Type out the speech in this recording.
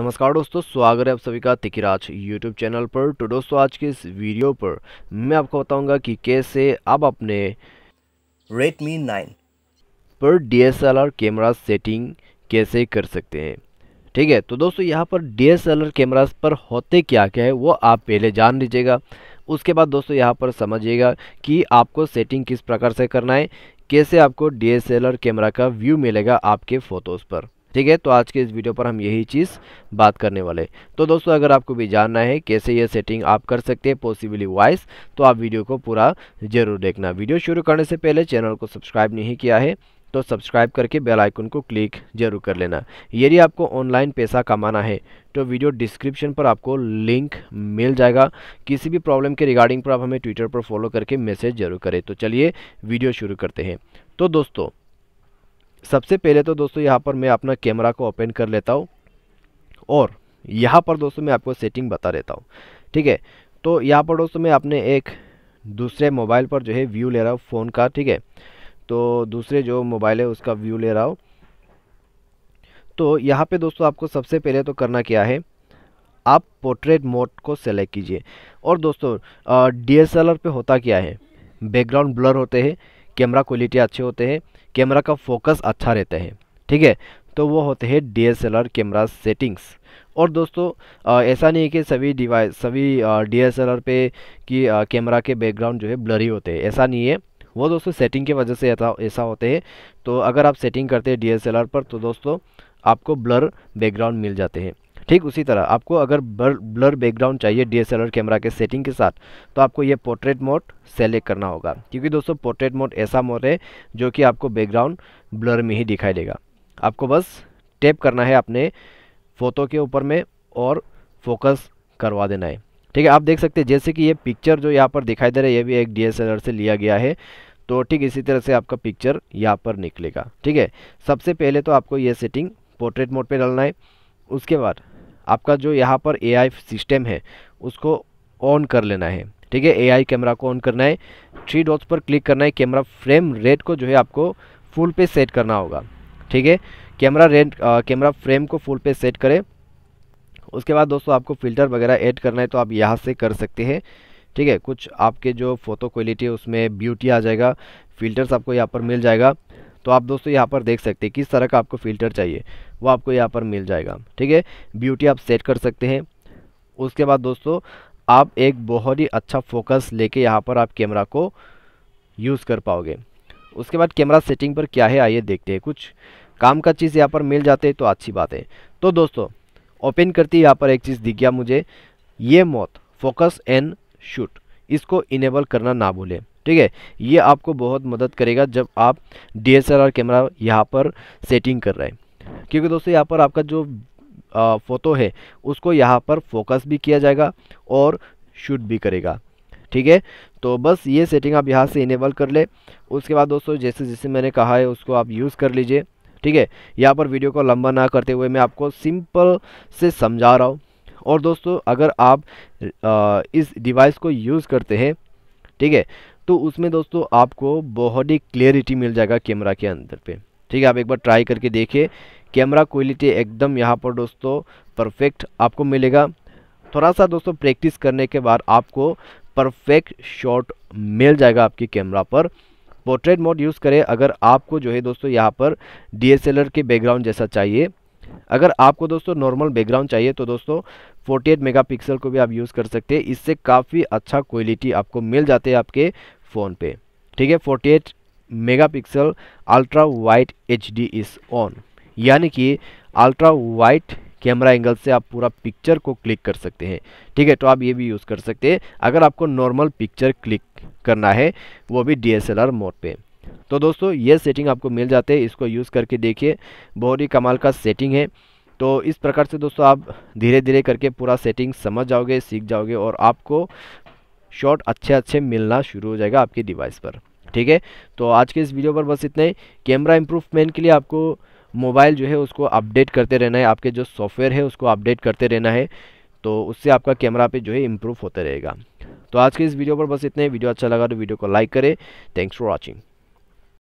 नमस्कार दोस्तों स्वागत है आप सभी का तिकिराज यूट्यूब चैनल पर। तो दोस्तों आज के इस वीडियो पर मैं आपको बताऊँगा कि कैसे आप अपने Redmi 9 पर DSLR कैमरा सेटिंग कैसे कर सकते हैं। ठीक है तो दोस्तों यहाँ पर डी DSLR कैमरास पर होते क्या क्या है वो आप पहले जान लीजिएगा। उसके बाद दोस्तों यहाँ पर समझिएगा कि आपको सेटिंग किस प्रकार से करना है कैसे आपको DSLR कैमरा का व्यू मिलेगा आपके फ़ोटोज़ पर। ठीक है? तो आज के इस वीडियो पर हम यही चीज़ बात करने वाले तो दोस्तों, अगर आपको भी जानना है कैसे ये सेटिंग आप कर सकते हैं पॉसिबली वॉइस तो आप वीडियो को पूरा ज़रूर देखना। वीडियो शुरू करने से पहले चैनल को सब्सक्राइब नहीं किया है तो सब्सक्राइब करके बेल आइकन को क्लिक ज़रूर कर लेना। यदि आपको ऑनलाइन पैसा कमाना है तो वीडियो डिस्क्रिप्शन पर आपको लिंक मिल जाएगा। किसी भी प्रॉब्लम के रिगार्डिंग पर आप हमें ट्विटर पर फॉलो करके मैसेज ज़रूर करें। तो चलिए वीडियो शुरू करते हैं। तो दोस्तों सबसे पहले तो दोस्तों यहाँ पर मैं अपना कैमरा को ओपन कर लेता हूँ और यहाँ पर दोस्तों मैं आपको सेटिंग बता देता हूँ, ठीक है? तो यहाँ पर दोस्तों मैं अपने एक दूसरे मोबाइल पर जो है व्यू ले रहा हूँ फ़ोन का, ठीक है? तो दूसरे जो मोबाइल है उसका व्यू ले रहा हूँ। तो यहाँ पे दोस्तों आपको सबसे पहले तो करना क्या है, आप पोर्ट्रेट मोड को सेलेक्ट कीजिए। और दोस्तों डीएसएलआर पे होता क्या है? बैकग्राउंड ब्लर होते हैं। कैमरा क्वालिटी अच्छे होते हैं, कैमरा का फोकस अच्छा रहता है, ठीक है? तो वो होते हैं D S L R camera settings. और दोस्तों ऐसा नहीं है कि सभी डिवाइस, सभी डी एस एल आर पे कि कैमरा के बैकग्राउंड जो है ब्लरी होते हैं, ऐसा नहीं है। वो दोस्तों सेटिंग की वजह से ऐसा होते हैं। तो अगर आप सेटिंग करते हैं डी एस एल आर पर तो दोस्तों आपको ब्लर बैकग्राउंड मिल जाते हैं। ठीक उसी तरह आपको अगर ब्लर बैकग्राउंड चाहिए डीएसएलआर कैमरा के सेटिंग के साथ तो आपको ये पोर्ट्रेट मोड सेलेक्ट करना होगा। क्योंकि दोस्तों पोर्ट्रेट मोड ऐसा मोड है जो कि आपको बैकग्राउंड ब्लर में ही दिखाई देगा। आपको बस टैप करना है अपने फ़ोटो के ऊपर में और फोकस करवा देना है। ठीक है, आप देख सकते हैं, जैसे कि ये पिक्चर जो यहाँ पर दिखाई दे रहा है, ये भी एक डीएसएलआर से लिया गया है। तो ठीक इसी तरह से आपका पिक्चर यहाँ पर निकलेगा। ठीक है, सबसे पहले तो आपको ये सेटिंग पोर्ट्रेट मोड पे डालना है। उसके बाद आपका जो यहाँ पर एआई सिस्टम है, उसको ऑन कर लेना है। ठीक है? एआई कैमरा को ऑन करना है। थ्री डॉट्स पर क्लिक करना है। कैमरा फ्रेम रेट को जो है आपको फुल पे सेट करना होगा। ठीक है? कैमरा रेट कैमरा फ्रेम को फुल पे सेट करें। उसके बाद दोस्तों आपको फ़िल्टर वगैरह ऐड करना है तो आप यहाँ से कर सकते हैं। ठीक है? कुछ आपके जो फ़ोटो क्वालिटी है, उसमें ब्यूटी आ जाएगा। फ़िल्टर्स आपको यहाँ पर मिल जाएगा। तो आप दोस्तों यहाँ पर देख सकते हैं किस तरह का आपको फ़िल्टर चाहिए, वो आपको यहाँ पर मिल जाएगा, ठीक है? ब्यूटी आप सेट कर सकते हैं। उसके बाद दोस्तों, आप एक बहुत ही अच्छा फोकस लेके यहाँ पर आप कैमरा को यूज़ कर पाओगे। उसके बाद कैमरा सेटिंग पर क्या है, आइए देखते हैं कुछ। काम का चीज़ यहाँ पर मिल जाते हैं तो अच्छी बात है। तो दोस्तों ओपन करती यहाँ पर एक चीज़ दिख गया मुझे, ये मौत फोकस एंड शूट इसको इनेबल करना ना भूलें। ठीक है? ये आपको बहुत मदद करेगा जब आप डीएसएलआर कैमरा यहाँ पर सेटिंग कर रहे हैं। क्योंकि दोस्तों यहाँ पर आपका जो फ़ोटो है उसको यहाँ पर फोकस भी किया जाएगा और शूट भी करेगा। ठीक है? तो बस ये सेटिंग आप यहाँ से इनेबल कर ले। उसके बाद दोस्तों जैसे जैसे मैंने कहा है उसको आप यूज़ कर लीजिए। ठीक है? यहाँ पर वीडियो को लंबा ना करते हुए मैं आपको सिंपल से समझा रहा हूँ। और दोस्तों अगर आप आ, इस डिवाइस को यूज़ करते हैं ठीक है? तो उसमें दोस्तों आपको बहुत ही क्लियरिटी मिल जाएगा कैमरा के अंदर पे। ठीक है, आप एक बार ट्राई करके देखिए। कैमरा क्वालिटी एकदम यहाँ पर दोस्तों परफेक्ट आपको मिलेगा। थोड़ा सा दोस्तों प्रैक्टिस करने के बाद आपको परफेक्ट शॉट मिल जाएगा आपकी कैमरा पर। पोर्ट्रेट मोड यूज़ करें। अगर आपको जो है दोस्तों यहाँ पर डीएसएलआर के बैकग्राउंड जैसा चाहिए अगर आपको दोस्तों नॉर्मल बैकग्राउंड चाहिए तो दोस्तों 48 मेगापिक्सल को भी आप यूज़ कर सकते हैं। इससे काफ़ी अच्छा क्वालिटी आपको मिल जाते हैं आपके फ़ोन पे। ठीक है 48 megapixel ultra wide H D is on यानी कि अल्ट्रा वाइट कैमरा एंगल से आप पूरा पिक्चर को क्लिक कर सकते हैं। ठीक है तो आप ये भी यूज़ कर सकते हैं। अगर आपको नॉर्मल पिक्चर क्लिक करना है, वो भी डीएसएलआर मोड पे। तो दोस्तों, ये सेटिंग आपको मिल जाते हैं, इसको यूज़ करके देखिए। बहुत ही कमाल का सेटिंग है। तो इस प्रकार से दोस्तों, आप धीरे धीरे करके पूरा सेटिंग समझ जाओगे, सीख जाओगे और आपको शॉट अच्छे अच्छे मिलना शुरू हो जाएगा आपके डिवाइस पर। ठीक है? तो आज के इस वीडियो पर बस इतना ही। कैमरा इम्प्रूवमेंट के लिए आपको मोबाइल जो है, उसको अपडेट करते रहना है। आपके जो सॉफ्टवेयर है, उसको अपडेट करते रहना है। तो उससे आपका कैमरा पे जो है इम्प्रूव होता रहेगा। तो आज के इस वीडियो पर बस इतने वीडियो अच्छा लगा तो वीडियो को लाइक करें। Thanks for watching